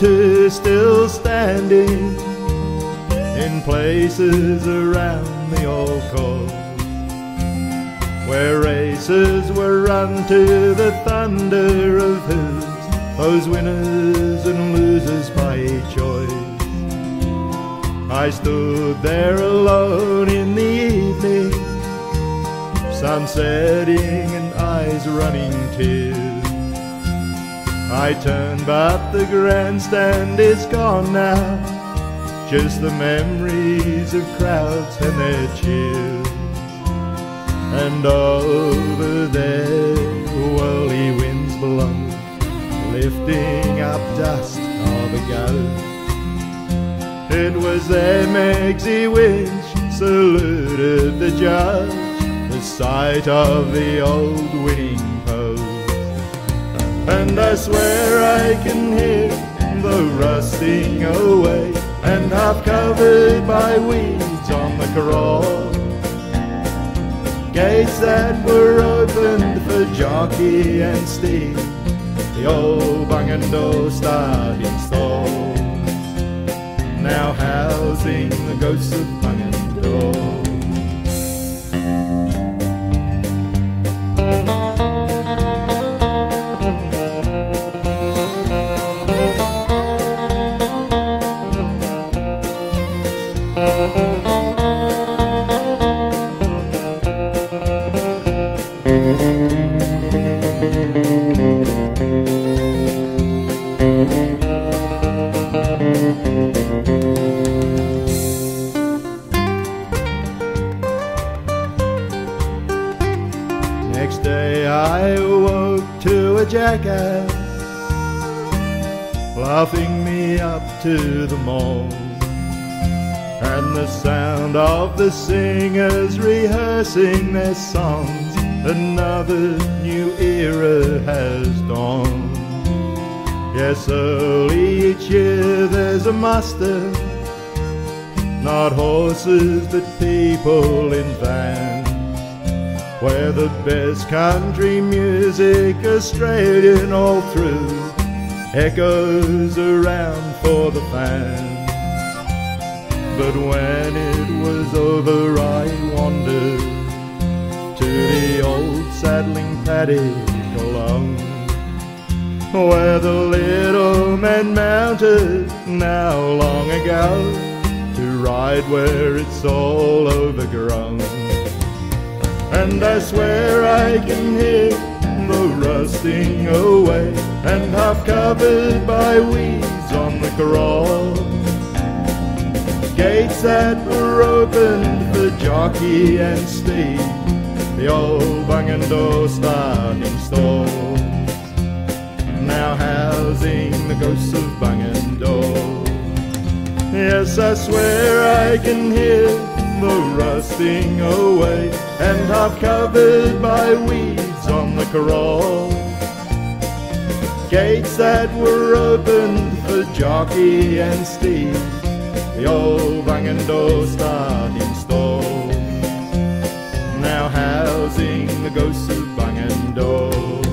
to still standing in places around the old course where races were run to the thunder of hooves, those winners and losers by choice. I stood there alone in the evening, sun setting and eyes running tears. I turn, but the grandstand is gone now, just the memories of crowds and their cheers. And over there, whirly winds blow, lifting up dust of a ghost. It was there Megsy Winch saluted the judge, the sight of the old pose. And I swear I can hear the rusting away, and half covered by weeds on the crawl gates that were opened for jockey and steed, the old Bungendore starting stall, now housing the ghosts of Bungendore. Next day I awoke to a jackass laughing me up to the moon, and the sound of the singers rehearsing their songs. Another new era has dawned. Yes, early each year there's a muster, not horses but people in vans where the best country music, Australian all through, echoes around for the fans. But when it was over, I wandered to the old saddling paddock along where the little men mounted now long ago to ride where it's all overgrown. And I swear I can hear the rusting away and half covered by weeds on the corral. Gates that were opened for jockey and steed, the old Bungendore starting stalls, now housing the ghosts of Bungendore. Yes, I swear I can hear the rusting away and half covered by weeds on the corral. Gates that were opened for jockey and steed, the old Bungendore in stalls. Now housing the ghosts of banging doors.